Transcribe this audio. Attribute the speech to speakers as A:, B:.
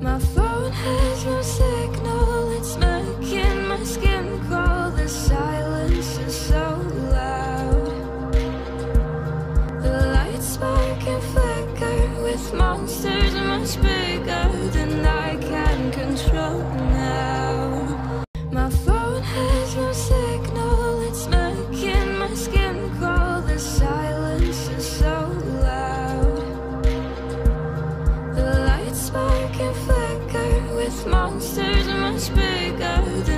A: My phone has no signal, it's making my skin crawl. The silence is so loud. The lights spark and flicker with monsters much bigger. much bigger than